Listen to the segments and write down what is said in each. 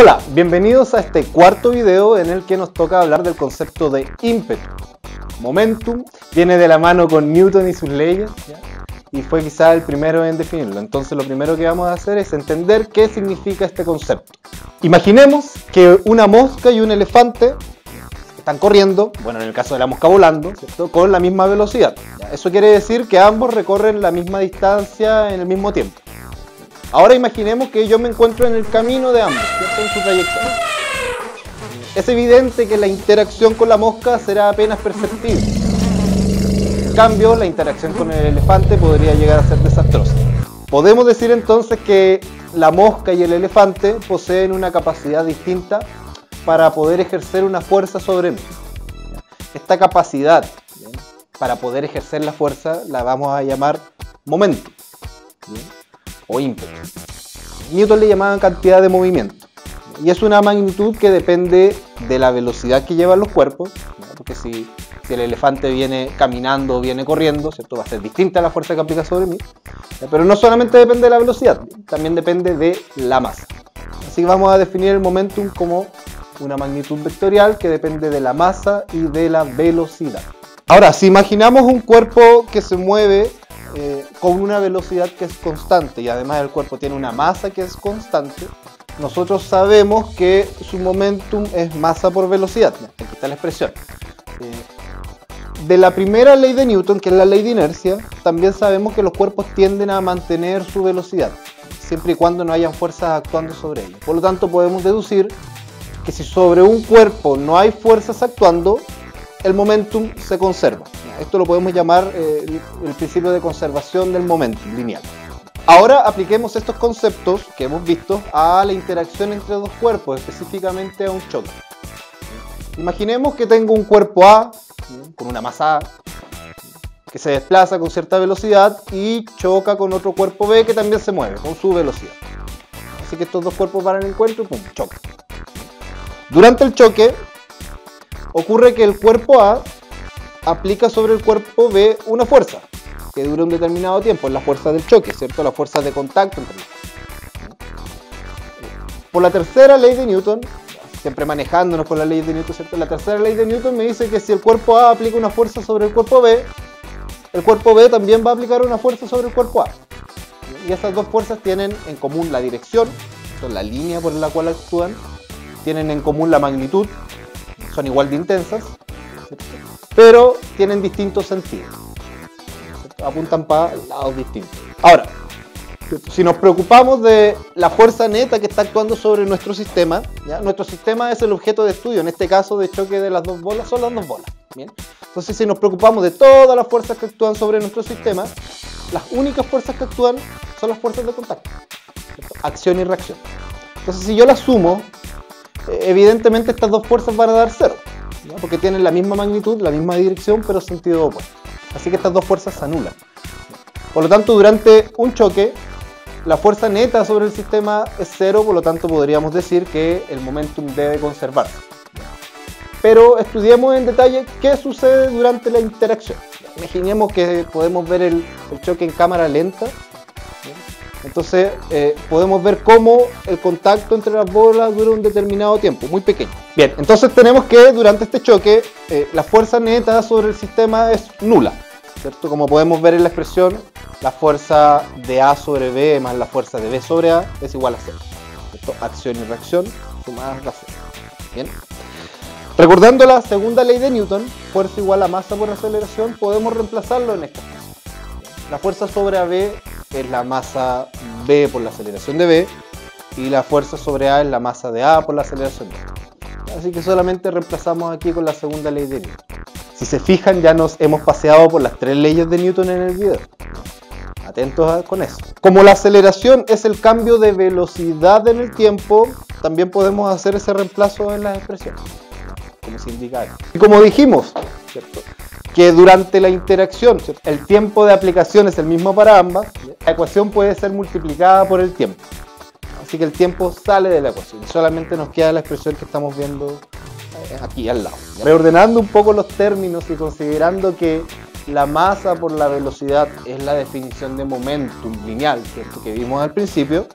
Hola, bienvenidos a este cuarto video en el que nos toca hablar del concepto de ímpetu. Momentum viene de la mano con Newton y sus leyes y fue quizá el primero en definirlo. Entonces lo primero que vamos a hacer es entender qué significa este concepto. Imaginemos que una mosca y un elefante están corriendo, bueno en el caso de la mosca volando, con la misma velocidad. Eso quiere decir que ambos recorren la misma distancia en el mismo tiempo. Ahora imaginemos que yo me encuentro en el camino de ambos, en su trayectoria. Es evidente que la interacción con la mosca será apenas perceptible. En cambio, la interacción con el elefante podría llegar a ser desastrosa. Podemos decir entonces que la mosca y el elefante poseen una capacidad distinta para poder ejercer una fuerza sobre mí. Esta capacidad para poder ejercer la fuerza la vamos a llamar momento. O ímpetu. Newton le llamaba cantidad de movimiento y es una magnitud que depende de la velocidad que llevan los cuerpos, porque si, si, el elefante viene caminando o viene corriendo, ¿cierto? va a ser distinta la fuerza que aplica sobre mí, pero no solamente depende de la velocidad, también depende de la masa. Así que vamos a definir el momentum como una magnitud vectorial que depende de la masa y de la velocidad. Ahora, si imaginamos un cuerpo que se mueve eh, con una velocidad que es constante y además el cuerpo tiene una masa que es constante, nosotros sabemos que su momentum es masa por velocidad. Aquí está la expresión. Eh, de la primera ley de Newton, que es la ley de inercia, también sabemos que los cuerpos tienden a mantener su velocidad, siempre y cuando no hayan fuerzas actuando sobre ellos. Por lo tanto, podemos deducir que si sobre un cuerpo no hay fuerzas actuando, el momentum se conserva. Esto lo podemos llamar eh, el, principio de conservación del momentum lineal. Ahora apliquemos estos conceptos que hemos visto a la interacción entre dos cuerpos, específicamente a un choque. Imaginemos que tengo un cuerpo A con una masa A que se desplaza con cierta velocidad y choca con otro cuerpo B que también se mueve con su velocidad. Así que estos dos cuerpos van en encuentro y pum, chocan. Durante el choque ocurre que el cuerpo A aplica sobre el cuerpo B una fuerza que dura un determinado tiempo, es la fuerza del choque, ¿cierto? La fuerza de contacto entre. Por la tercera ley de Newton, siempre manejándonos con la ley de Newton, ¿cierto? La tercera ley de Newton me dice que si el cuerpo A aplica una fuerza sobre el cuerpo B, el cuerpo B también va a aplicar una fuerza sobre el cuerpo A. Y esas dos fuerzas tienen en común la dirección, son la línea por la cual actúan, tienen en común la magnitud, son igual de intensas. Pero tienen distintos sentidos apuntan para lados distintos. Ahora, si nos preocupamos de la fuerza neta que está actuando sobre nuestro sistema, nuestro sistema es el objeto de estudio, en este caso de choque de las dos bolas, son las dos bolas. Entonces, si nos preocupamos de todas las fuerzas que actúan sobre nuestro sistema, las únicas fuerzas que actúan son las fuerzas de contacto, acción y reacción. Entonces, si yo las sumo, evidentemente estas dos fuerzas van a dar cero, porque tienen la misma magnitud, la misma dirección, pero sentido opuesto. Así que estas dos fuerzas se anulan. Por lo tanto, durante un choque, la fuerza neta sobre el sistema es cero, por lo tanto podríamos decir que el momentum debe conservarse. Pero estudiemos en detalle qué sucede durante la interacción. Imaginemos que podemos ver el choque en cámara lenta. Entonces eh, podemos ver cómo el contacto entre las bolas dura un determinado tiempo, muy pequeño. Bien, entonces tenemos que durante este choque eh, la fuerza neta sobre el sistema es nula. ¿cierto? Como podemos ver en la expresión, la fuerza de A sobre B más la fuerza de B sobre A es igual a cero. ¿cierto? Acción y reacción sumadas a cero. Bien. Recordando la segunda ley de Newton, fuerza igual a masa por aceleración, podemos reemplazarlo en esta cosa. La fuerza sobre AB es la masa B por la aceleración de B y la fuerza sobre A es la masa de A por la aceleración de A. Así que solamente reemplazamos aquí con la segunda ley de Newton. Si se fijan ya nos hemos paseado por las tres leyes de Newton en el video. Atentos con eso. Como la aceleración es el cambio de velocidad en el tiempo, también podemos hacer ese reemplazo en las expresiones. Como se indica. Y como dijimos, que durante la interacción el tiempo de aplicación es el mismo para ambas, la ecuación puede ser multiplicada por el tiempo. Así que el tiempo sale de la ecuación solamente nos queda la expresión que estamos viendo aquí al lado. Reordenando un poco los términos y considerando que la masa por la velocidad es la definición de momentum lineal, ¿cierto? que vimos al principio,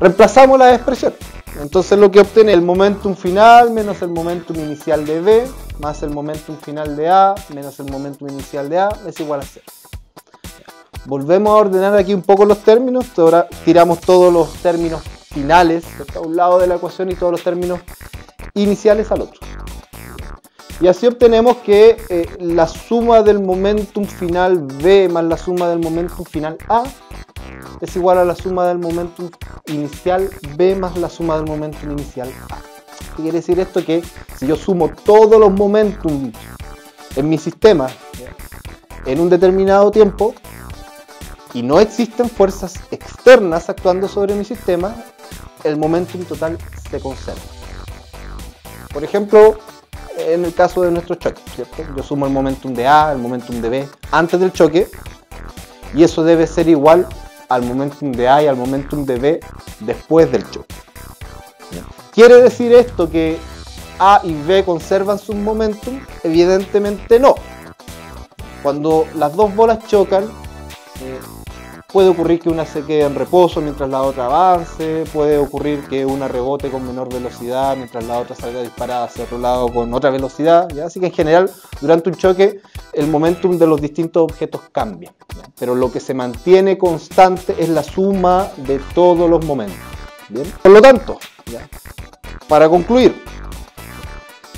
reemplazamos la expresión. Entonces lo que obtiene el momentum final menos el momentum inicial de B más el momentum final de A menos el momentum inicial de A es igual a 0. Volvemos a ordenar aquí un poco los términos. Ahora tiramos todos los términos finales a un lado de la ecuación y todos los términos iniciales al otro. Y así obtenemos que eh, la suma del momentum final B más la suma del momentum final A es igual a la suma del momentum inicial B más la suma del momentum inicial A. ¿Qué quiere decir esto? Que si yo sumo todos los momentum en mi sistema en un determinado tiempo y no existen fuerzas externas actuando sobre mi sistema, el momentum total se conserva. Por ejemplo, en el caso de nuestro choque, Yo sumo el momentum de A, el momentum de B antes del choque y eso debe ser igual al momentum de A y al momentum de B después del choque. ¿Quiere decir esto que A y B conservan su momentum? Evidentemente no. Cuando las dos bolas chocan, eh, puede ocurrir que una se quede en reposo mientras la otra avance, puede ocurrir que una rebote con menor velocidad mientras la otra salga disparada hacia otro lado con otra velocidad. Así que en general, durante un choque, el momentum de los distintos objetos cambia. Pero lo que se mantiene constante es la suma de todos los momentos. Por lo tanto, para concluir,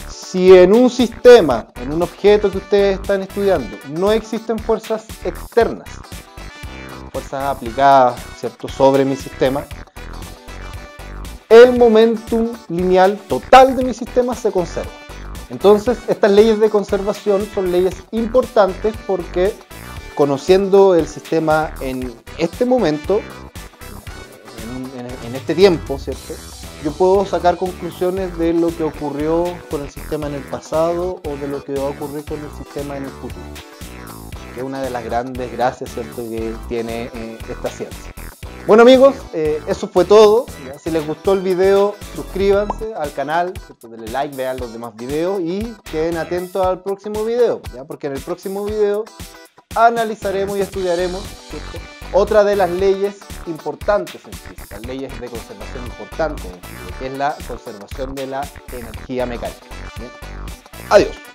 si en un sistema, en un objeto que ustedes están estudiando, no existen fuerzas externas, fuerzas aplicadas ¿cierto? sobre mi sistema, el momentum lineal total de mi sistema se conserva. Entonces, estas leyes de conservación son leyes importantes porque conociendo el sistema en este momento, en, este tiempo, ¿cierto? Yo puedo sacar conclusiones de lo que ocurrió con el sistema en el pasado o de lo que va a ocurrir con el sistema en el futuro. Es una de las grandes gracias, que tiene eh, esta ciencia. Bueno amigos, eh, eso fue todo. Si les gustó el video, suscríbanse al canal, denle like, vean los demás videos y queden atentos al próximo video, ¿ya? porque en el próximo video analizaremos y estudiaremos otra de las leyes importantes en física, leyes de conservación importantes que es la conservación de la energía mecánica. Adiós.